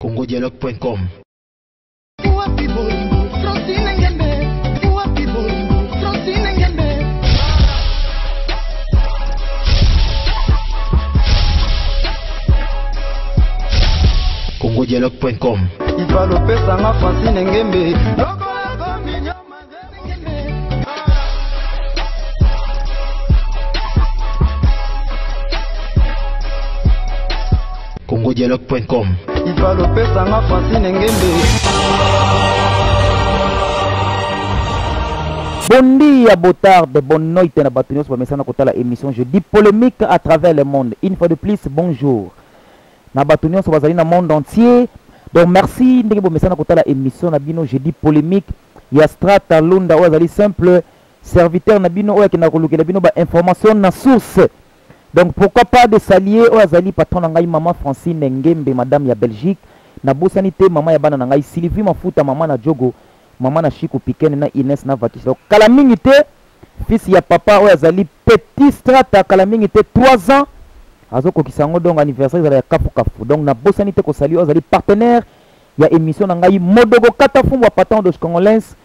congodialogue.com. congodialogue.com kungudialog.com ifalo opesanga francine ngembe bonne na bato nyonso bamesana kotala émission jeudi polémique à travers le monde. Une fois de plus, bonjour. Na bato nyonso bazali na monde entier. Donc merci ndenge bomesana kotala émission na bino jeudi polémique ya Strata Lunda oyo azali simple serviteur na bino oyo akenda kolukela bino na source. Donc pourquoi pas de saluer oyo azali patron na ngai maman Francine Ngembe madame ya Belgique. Nabosani te mama ya bana na ngai Sylvie Mafuta mama na Jogo mama na Chiku Pikene na Ines na Vatis. Donc kala te fils ya papa oyo azali petit strata. Kala mingi te 3 ans. Azokokisa yango donc anniversaire ezala ya kafu kafu donc nabosani te kosali oyo azali partenaire ya émission na ngai modogo kata ya patron de congolaise.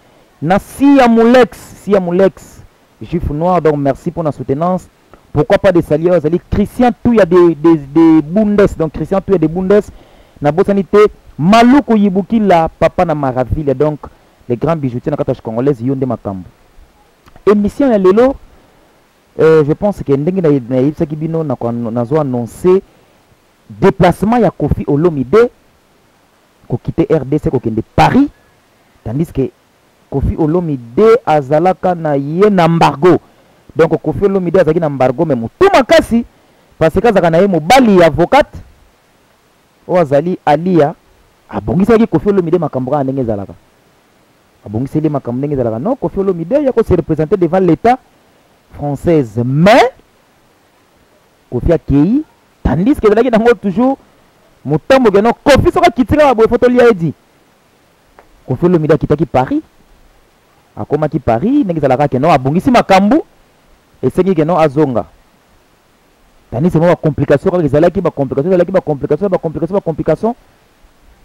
Na sia mulex sia mulex juif noir. Donc merci pour la soutenance pourquoi pas de saluer oyo azali christian tuya de, de, de bundes. Donc christian tuya de bundes. Nabosani te maluku yibukila papa na maraville. Donc les grands bijoutiers na kati ya congolaise yo nde makambo. Émission ya lelo euh, je pense que ndenge na- nayebisaki bino nazo annonce déplacement ya kofi olomide kokite rdc kokende paris. Tandis que kofi olomide azalaka na ye na embargo donc kofi olomide azalaki na embargo me motu makasi parce que azalaka na ye mobali ya avocate oyo azali alia. Abongisaki kofi olomide makambo kaka ndenge ezalaka. Abongiseli makambo ndenge ezalaka. Non kofi olomide ya kose représenter devant l'état française. Mais kofi akei tandis que ezalaki nango toujours motambo keno kofi soki akiti kaka boye fotolia edi. Kofi olomide akitaki paris. Akomaki paris ndenge ezalaka keno abongisi makambo esengi keno azonga. Tandis mo bacomplication kaka ezalaki bacomplication ezalaki bacomplication bacomplication bacomplication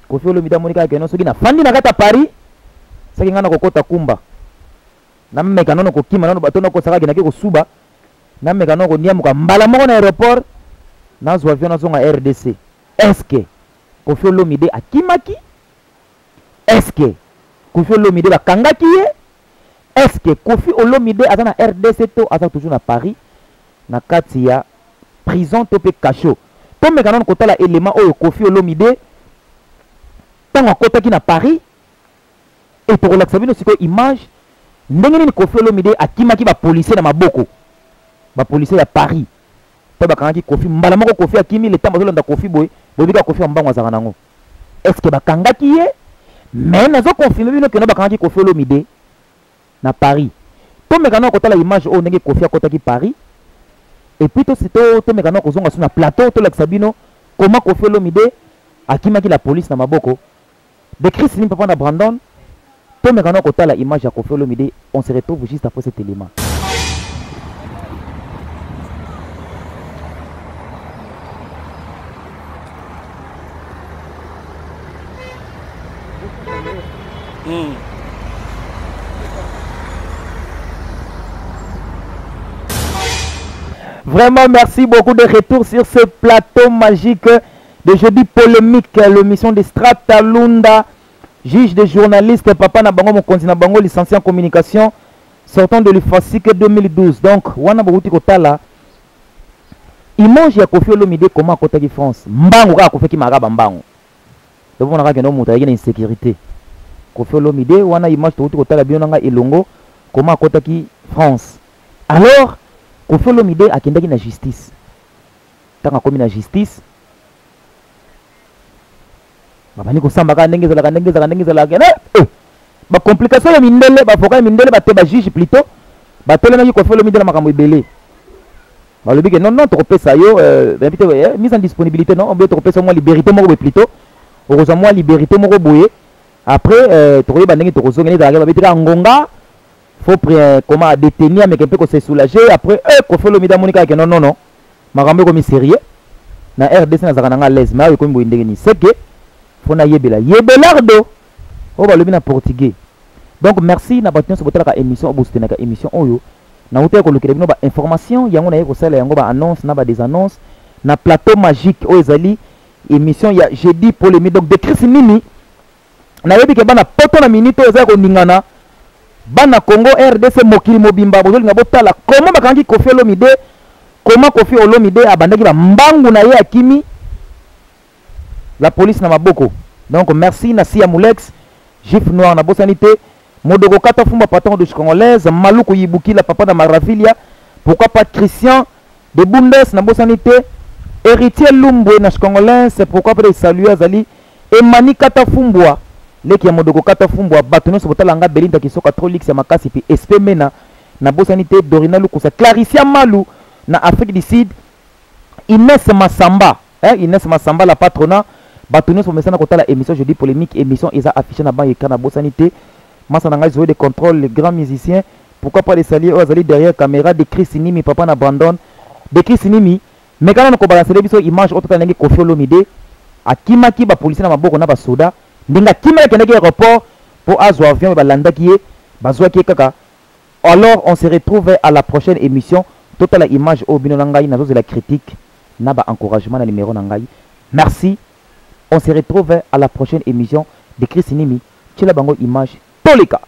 kofi olomide amoni kaka keno soki nafandi na kati ya paris soki ngai nakokɔta kumba. Nameka nono kokima nano bato nakosaka kendaki kosuba. Nameka nono koniamuka. Mbala moko na aéroport nazwa avion nazonga rdc estce kofi olomide akimaki? Estce kofi olomide bakangaki ye? Estce kofi olomide aza na rdc to aza toujours na paris na kati ya prison to mpe cachot tomeka nano kotala elema oyo kofi olomide ntango akɔtaki na paris e tokolakisa bino sikoyo image ndenge nini kofi olomide akimaki bapolisier na maboko? Bapolisier ya paris. Mpe bakangaki kofi mbala moko kofi akimi letambo azolanda kofi boye boyebika kofi ya mbango azalaka nango. Estce bakangaki ye me nazokonfirme bino keno bakangaki kofi olomide na paris. Tomeka nao kotala image oyo ndenge kofi akɔtaki paris. Epuis to to- tomeka nao kozonga so na plateau tolakisa bino koma kofi olomide akimaki la polise na maboko. De chris ni papa na brandon. Tomeka nao kotala image ya kofi olomide on se retrouve juste après cet élément Vraiment, merci beaucoup de retour sur ce plateau magique de jeudi polémique, l'émission de Strata Lunda, juge de journaliste, papa Nabango, mon licencié en communication, sortant de l'UFASIC 2012. Donc, wana bouti kotala, image ya Kofi comment akotaki France? Mbango kaka kofeki maraba mbango. Donc, on a moto avec une insécurité. Kofi Olomide, wana image to kotala bien nga elongo comment akotaki France? Alors, kofi olomide akendaki na justice. Ntango akomi na justice babandi kosambaka ndenge ezalaka ndenge ezalaka ndenge ezalaka. Kene eh, bacomplication ya mindele bavoka ya mindele bate bajuge plutôt batelemaki kofi na makambo ebele. Balobi ke non non tokopesa yo euh, eh, mise en disponibilité non obe tokopesa mwa liberté moko boye plutôt. Okozwa mwa liberté moko boye. Après euh, tokoyeba ndenge tokozonga ezalaka babebi te kaka ngonga faut comment détenir meke mpe kose soulager après eh, kofi olomide amoni kaka ke non non non. Makambo ekomi sérieux na rdc nazalaka nanga lese mais awa ekomi boye ndenge nini seke fo nayebela yebelardo. Oyo balobi na portugais. Donc merci na bato nyonso botalaka émission oyo bosutenaka émission oyo nautaki kolukela bino bainformation yango naye kosala yango baannonce na badesannonce na plateau magique oyo ezali émission ya jeudi polémi donc de chris nini nayebi ke bana poto na minute oyo ezali koningana bana congo rdc mokili mobimba bozolinga botala koma bakangi kofi olomide? Koma kofi olomide abandaki bambangu na ye akimi? La police na maboko. Donc merci na sia mulex. Gif noir nabosani te. Modoko kata fumba patron de congolaise. Maluku yibukila papa na maravilia pourquoi pas christian de bundes nabosani héritier lumbwe na congolaise. Pourquoi pas de saluer azali? Emani kata fumbwa leki ya modoko kata fumbwa bato nyonso botala nga belinda kisoka trolix ya makasi mpe espe mena nabosani te dorina lukusa clarisia malu na afrique du sud ines masamba. Eh, ines masamba la patrona bato nyonso bamesana kotala émission jeudi polémique émission eza affiché na bank ekra nabosani te. Masa na de contrôle le grand musicien. Pourquoi pas les salier oyo azali derrière caméra de chris nimi papa na brandon. De chris nimi mekana na kobalansele biso image oyo totala ndenge kofi olomide. Akimaki bapolisier na maboko na basoda akendaki aéroport mpo azwa avion oyo balandaki ye bazwaki ye kaka. Alors on se retrouve à la prochaine émission. Totala image oyo bino na ngai nazozela critique na baencouragement na numéro na merci. On se retrouve à la prochaine émission de chris nimi. Tiela bango image. Toleka